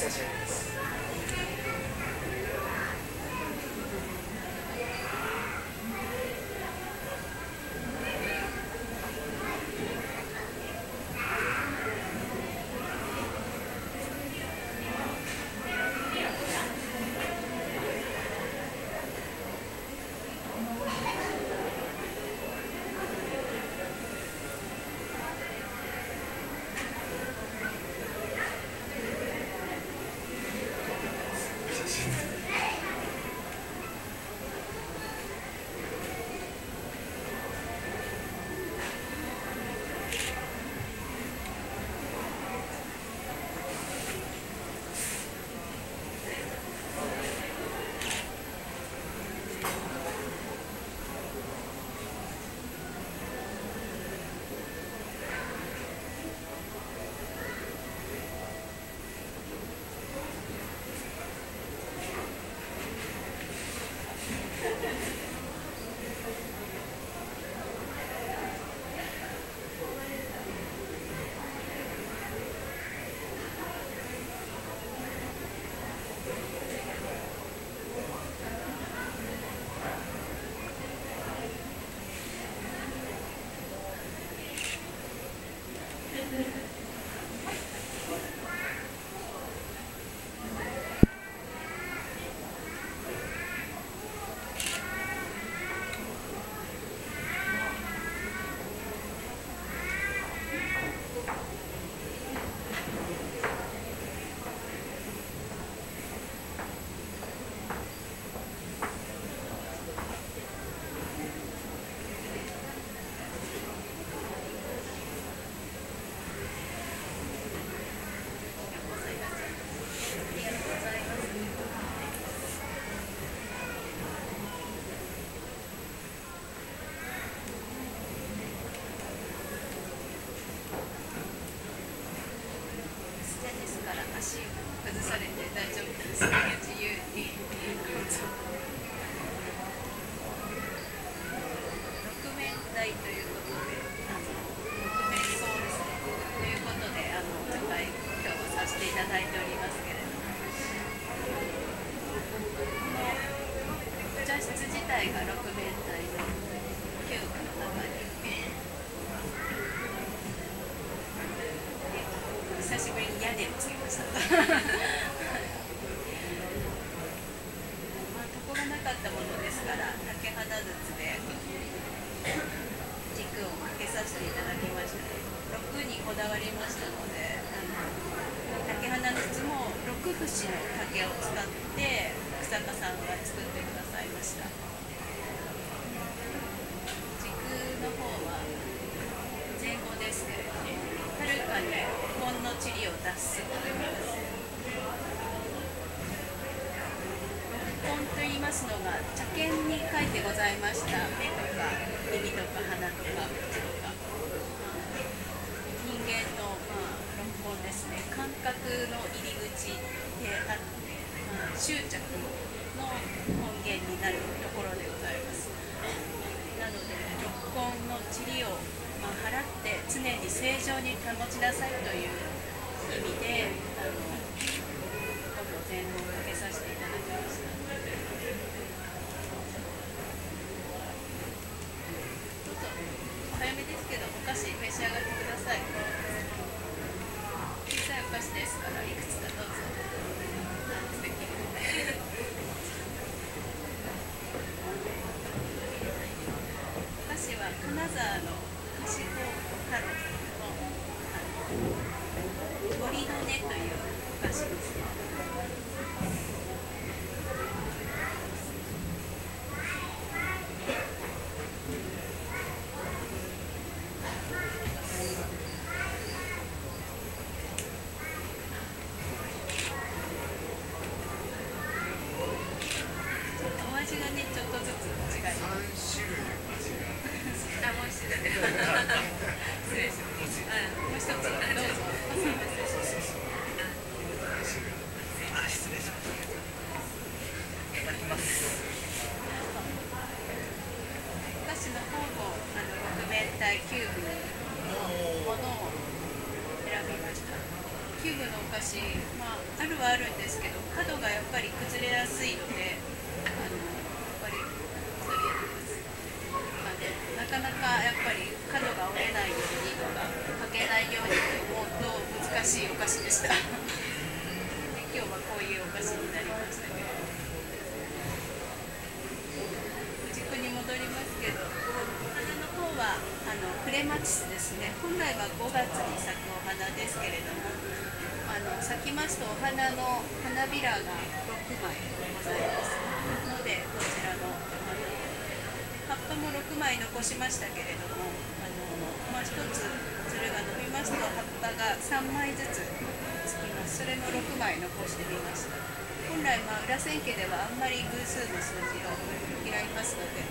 accessories. 足を外されて大丈夫です。自由に。久しぶりに屋根をつけましたまあ床がなかったものです。から竹花筒で軸をかけさせていただきました6にこだわりましたのであの竹花筒も6節の竹を使って草加さんが作ってくださいました軸の方は前後です。けれどもはるかにほんの塵を出すと思います。六本と言いますのが茶犬に書いてございました。目とか耳とか鼻とか口とか人間の、まあ、六本ですね感覚の入り口であって、まあ、執着の根源になるところでございますなので六本の塵を、まあ、払って常に正常に保ちなさいという意味であのほぼ前後をかけさせていただきましたどうぞ早めですけどお菓子召し上がってください小さいお菓子ですからいくつかどうぞあ素敵お菓子は金沢の菓子工太郎のあの鳥の音というお菓子ですちょっとお味がねちょっとずつ違います三種類味があ、もう一つだね。失礼します。あ、もう一つ、どうぞ。すみません。そうそうそう味があ失礼しますいただきますお菓子の方も、あの、六面体キューブのものを選びました。キューブのお菓子、まあ、あるはあるんですけど、角がやっぱり崩れやすいので。あの、やっぱり、それです。まあね、なかなかやっぱり角が折れないようにとか欠けないようにと思うと難しいお菓子でしたで今日はこういうお菓子になりましたけど軸に戻りますけどお花の方はあのクレマチスですね。本来は5月に咲くお花ですけれどもあの咲きますとお花の花びらが6枚ございます。のでこちらのお花葉っぱも6枚残しましたけれどもあの、まあ、1つつるが伸びますと葉っぱが3枚ずつつきます。それの6枚残してみました。本来、まあ、裏千家ではあんまり偶数の数字を嫌いますので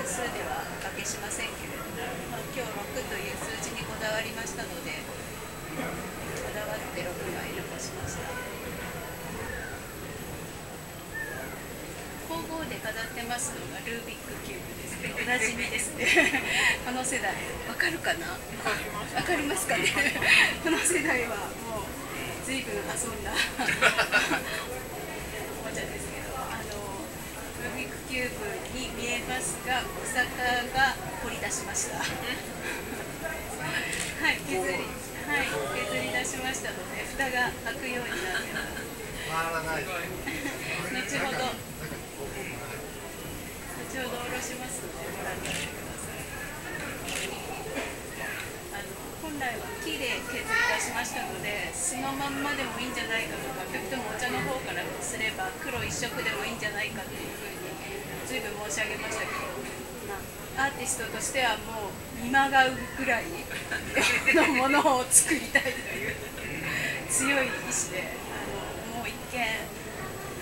偶数ではおかけしませんけれども、まあ、今日6という数字にこだわりましたのでこだわって6枚残しました工房で飾ってますのがルービックキューブですね。おなじみですね。この世代。わかるかな？わかりますかね？この世代はもう随分遊んだおもちゃですけどあのルービックキューブに見えますが草加が掘り出しました。はい削りはい削り出しましたので蓋が開くようになってます。回らない。後ほど後ほどおろしますのでご覧になってください。あの本来は木で削り出しましたのでそのまんまでもいいんじゃないかとかとてもお茶の方からすれば黒一色でもいいんじゃないかというふうに随分申し上げましたけど、ま、アーティストとしてはもう見まがうぐらいのものを作りたいという強い意志であのもう一見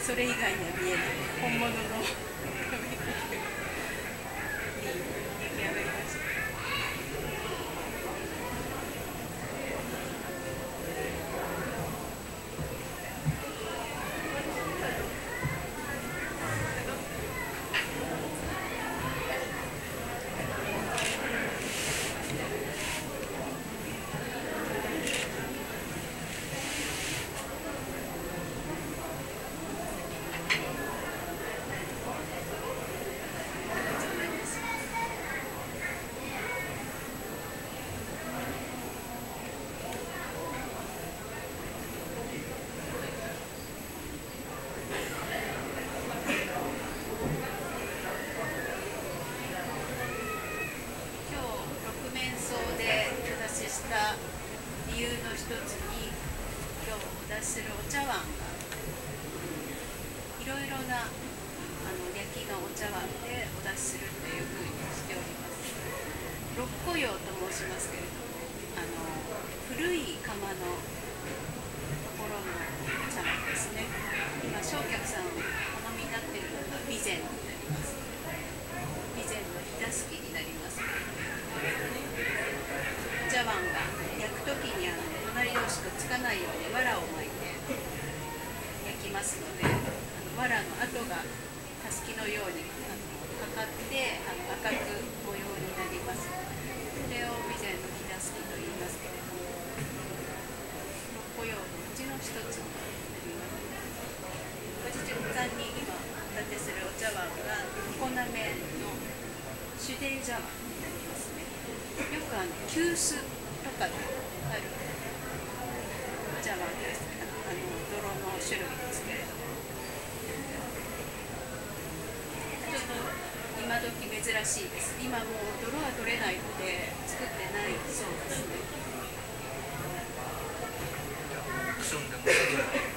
それ以外には見えない本物の由の一つに今日お出しするお茶碗がいろいろなあの焼きのお茶碗でお出しするというふうにしております。六古窯と申しますけれどもあの古い窯のところのお茶碗ですね。今正客さんお好みになっているのが備前になります備前の火助けになりますお茶碗が焼く時にあの隣同士くっつかないように藁を巻いて焼きますのであの藁の跡がたすきのようにあのかかってあの赤く模様になりますこれを備前の火助けと言いますけれども六個用のうちの一つになりますご自宅さんに今お立てするお茶碗が常滑の手泥茶碗になりますねよくあの急須とかであるお茶碗ですあの泥の種類ですけれどもちょっと今時珍しいです。今もう泥は取れないので作ってないそうです。ね